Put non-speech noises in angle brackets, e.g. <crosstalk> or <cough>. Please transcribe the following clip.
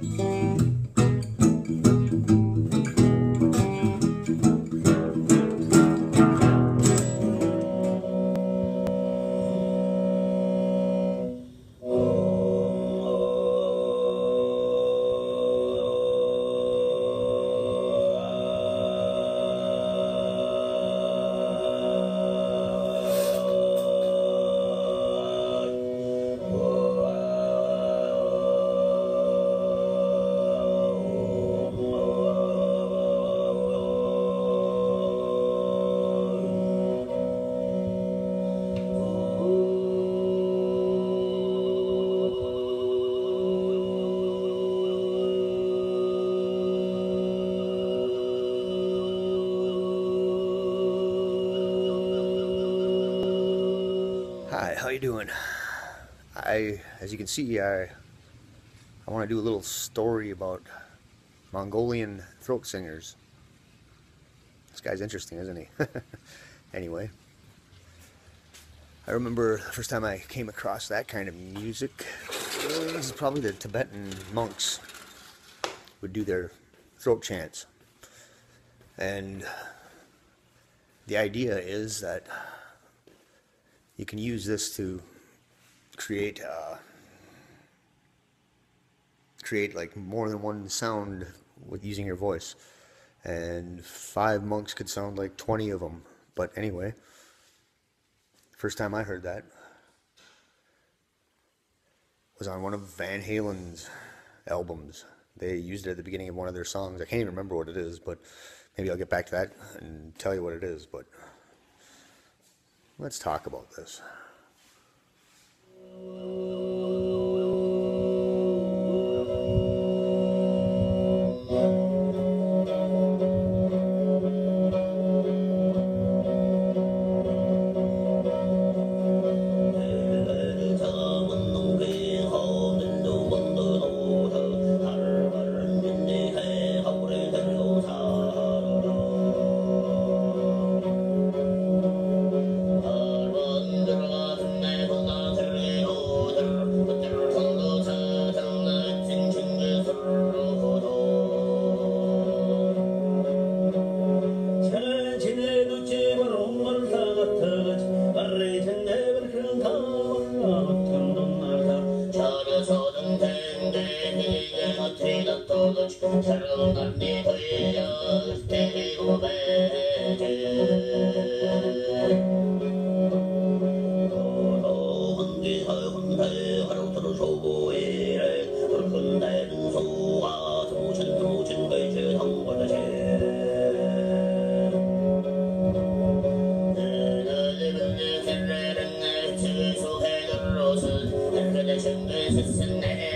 Hi, how you doing? I, as you can see, I, I want to do a little story about Mongolian throat singers. This guy's interesting, isn't he? <laughs> anyway, I remember the first time I came across that kind of music. This is probably the Tibetan monks would do their throat chants, and the idea is that you can use this to create uh, create like more than one sound with using your voice. And five monks could sound like 20 of them but anyway first time i heard that was on one of van halen's albums. They used it at the beginning of one of their songs. I can't even remember what it is but maybe i'll get back to that and tell you what it is but Let's talk about this. 赛罗奥特曼戴季血魔菲尼古拉戴季血魔菲尼古拉戴帝兽古丽雷阿赛迦南帝国赛迦南帝国赛迦南帝国赛迦南帝国赛迦南帝国赛迦南帝国赛迦南帝国赛迦南帝国赛迦南帝国赛迦南帝